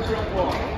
one to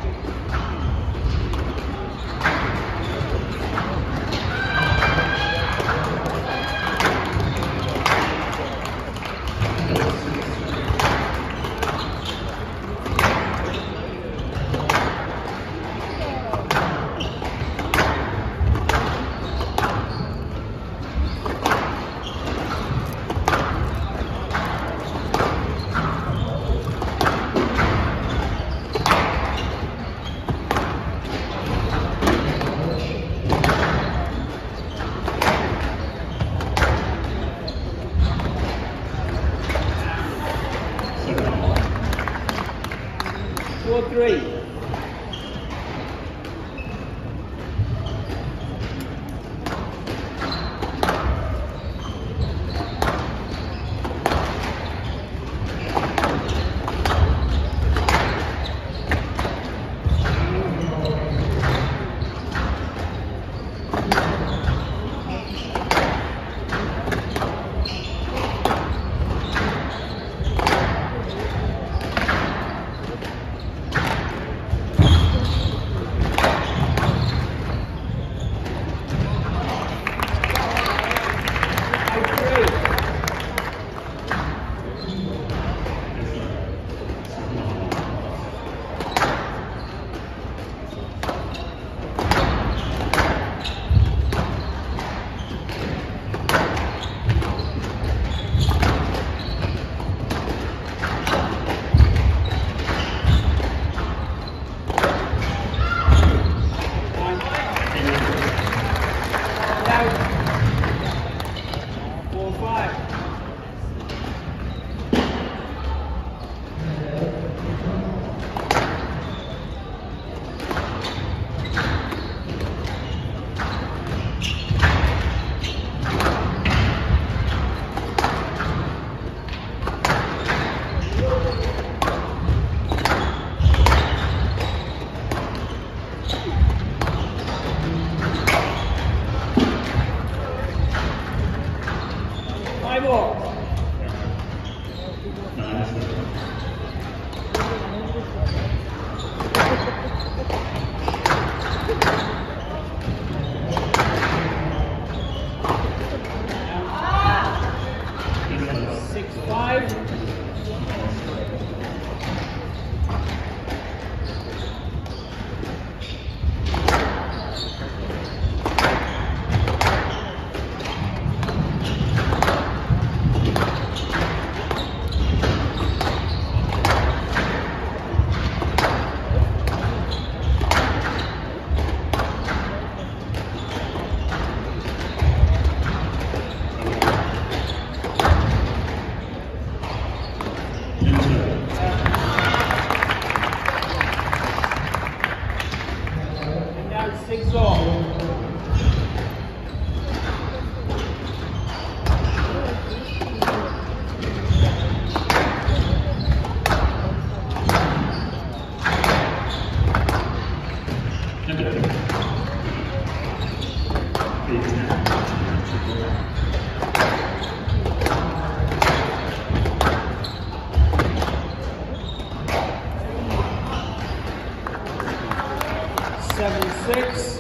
Seven six.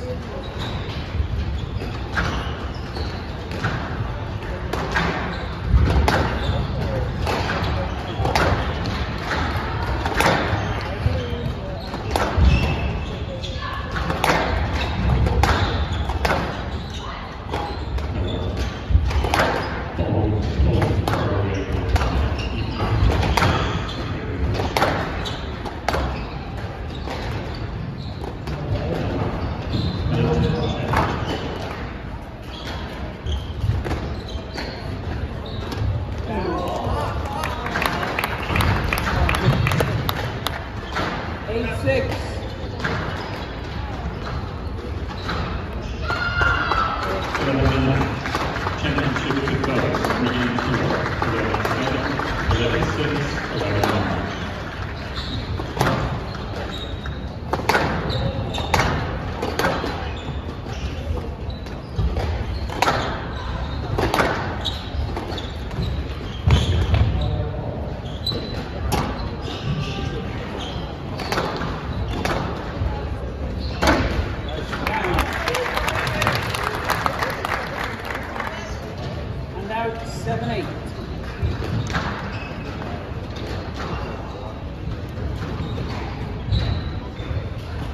Eight six.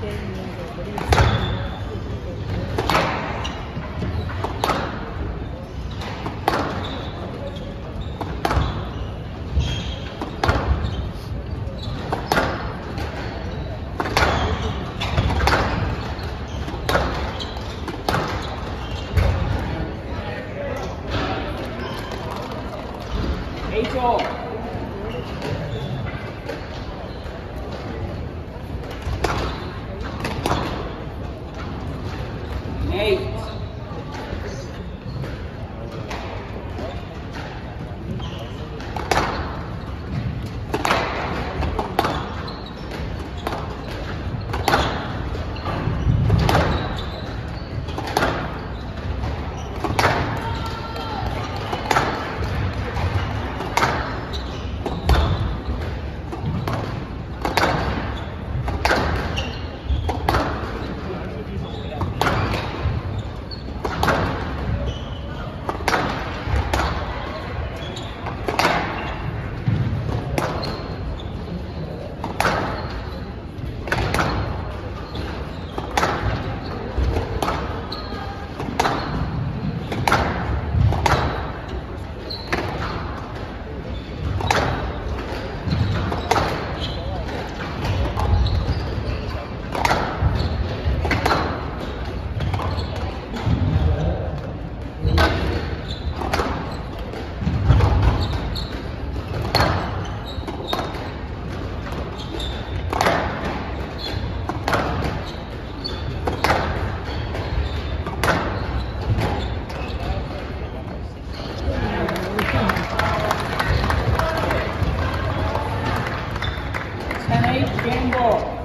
เดินอยู่ Eight. Ten eight.